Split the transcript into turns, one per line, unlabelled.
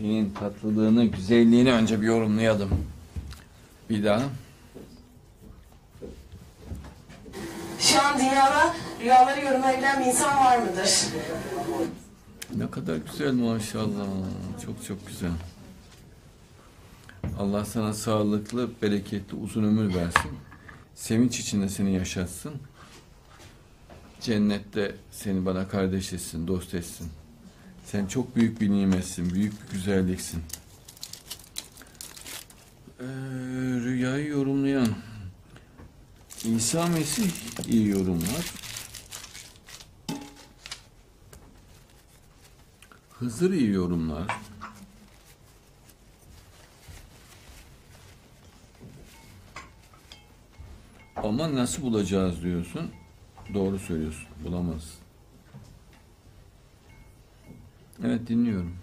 Senin tatlılığını, güzelliğini önce bir yorumlayalım. Bir daha.
Şu an dünyada rüyaları yorumlayabilen bir insan var mıdır?
Ne kadar güzel maşallah. Çok çok güzel. Allah sana sağlıklı, bereketli, uzun ömür versin. Sevinç içinde seni yaşatsın. Cennette seni bana kardeş etsin, dost etsin. Sen çok büyük bir nimetsin, büyük bir güzelliksin. Ee, rüyayı yorumlayan İsa Mesih iyi yorumlar. Hızır iyi yorumlar. Ama nasıl bulacağız diyorsun. Doğru söylüyorsun. Bulamazsın. Evet dinliyorum.